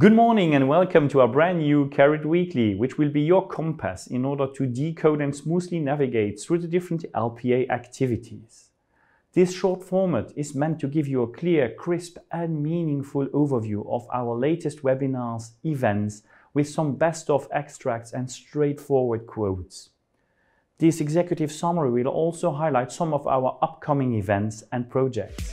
Good morning and welcome to our brand new Carried Weekly, which will be your compass in order to decode and smoothly navigate through the different LPEA activities. This short format is meant to give you a clear, crisp and meaningful overview of our latest webinars, events, with some best of extracts and straightforward quotes. This executive summary will also highlight some of our upcoming events and projects.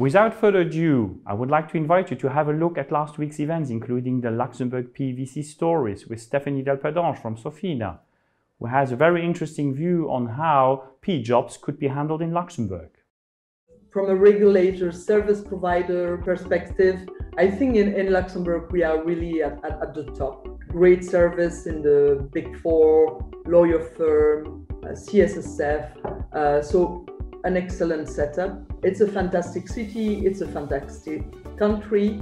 Without further ado, I would like to invite you to have a look at last week's events, including the Luxembourg PVC stories with Stephanie Delperdange from Sofina, who has a very interesting view on how P jobs could be handled in Luxembourg. From a regulator, service provider perspective, I think in, in Luxembourg we are really at, at, at the top. Great service in the big four, lawyer firm, uh, CSSF. Uh, so an excellent setup. It's a fantastic city, it's a fantastic country,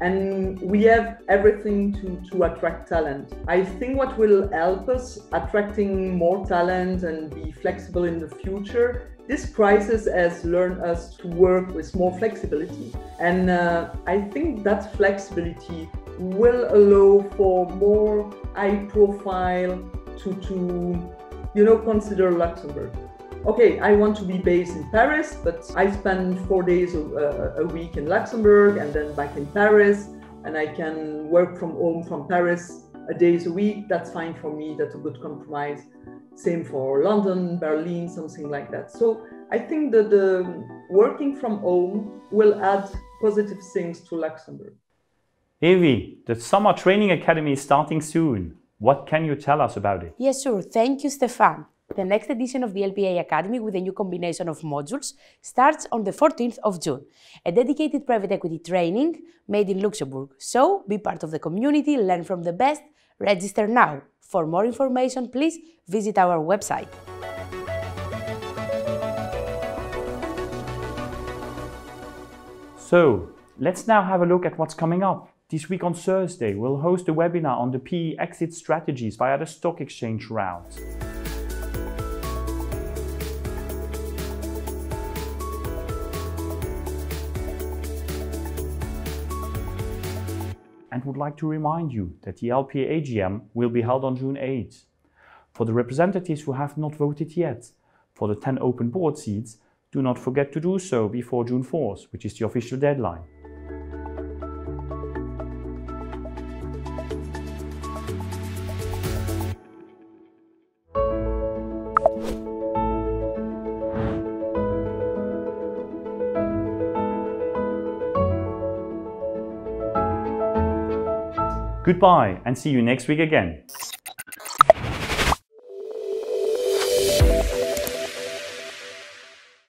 and we have everything to, to attract talent. I think what will help us attracting more talent and be flexible in the future. This crisis has learned us to work with more flexibility, and uh, I think that flexibility will allow for more high profile to, to you know consider Luxembourg okay, I want to be based in Paris, but I spend four days a, a, week in Luxembourg and then back in Paris, and I can work from home from Paris a days a week. That's fine for me. That's a good compromise. Same for London, Berlin, something like that. So I think that the working from home will add positive things to Luxembourg. Evie, the Summer Training Academy is starting soon. What can you tell us about it? Yes, sure. Thank you, Stéphane. The next edition of the LPEA Academy with a new combination of modules starts on the 14th of June, a dedicated private equity training made in Luxembourg. So be part of the community, learn from the best, register now. For more information, please visit our website. So, let's now have a look at what's coming up. This week on Thursday, we'll host a webinar on the PE exit strategies via the stock exchange route. And would like to remind you that the LPEA AGM will be held on June 8. For the representatives who have not voted yet, for the 10 open board seats, do not forget to do so before June 4th, which is the official deadline. Goodbye and see you next week again.